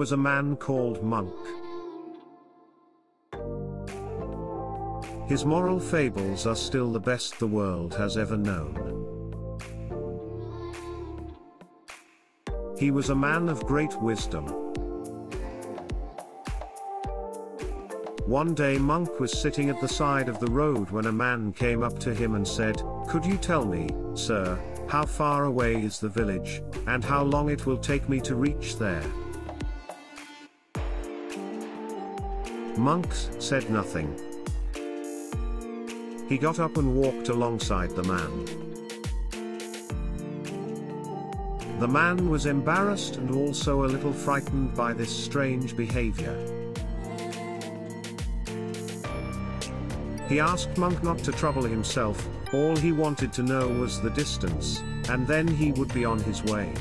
was a man called Monk. His moral fables are still the best the world has ever known. He was a man of great wisdom. One day Monk was sitting at the side of the road when a man came up to him and said, Could you tell me, sir, how far away is the village, and how long it will take me to reach there? Monks said nothing. He got up and walked alongside the man. The man was embarrassed and also a little frightened by this strange behavior. He asked Monk not to trouble himself, all he wanted to know was the distance, and then he would be on his way.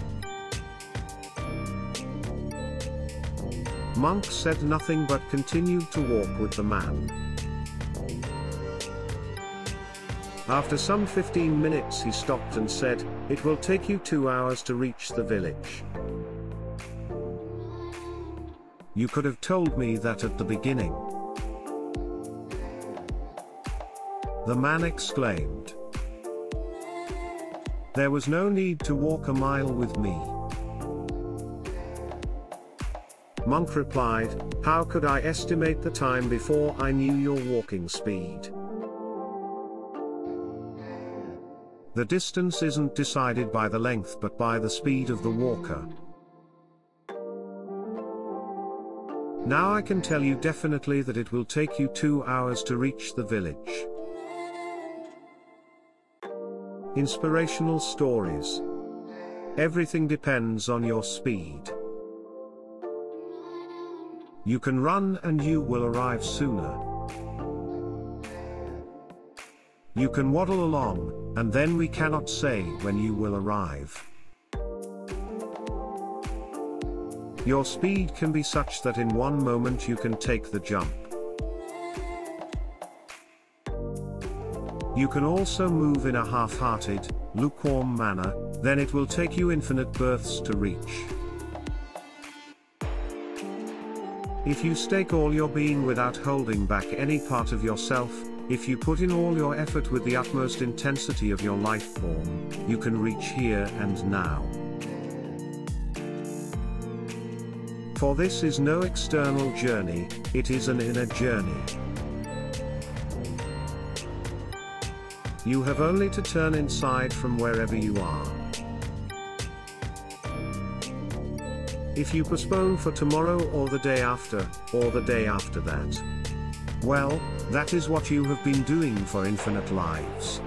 Monk said nothing but continued to walk with the man. After some 15 minutes he stopped and said, It will take you two hours to reach the village. You could have told me that at the beginning. The man exclaimed. There was no need to walk a mile with me. Monk replied, How could I estimate the time before I knew your walking speed? The distance isn't decided by the length but by the speed of the walker. Now I can tell you definitely that it will take you two hours to reach the village. Inspirational stories. Everything depends on your speed. You can run and you will arrive sooner. You can waddle along, and then we cannot say when you will arrive. Your speed can be such that in one moment you can take the jump. You can also move in a half-hearted, lukewarm manner, then it will take you infinite births to reach. If you stake all your being without holding back any part of yourself, if you put in all your effort with the utmost intensity of your life form, you can reach here and now. For this is no external journey, it is an inner journey. You have only to turn inside from wherever you are. If you postpone for tomorrow or the day after, or the day after that, well, that is what you have been doing for infinite lives.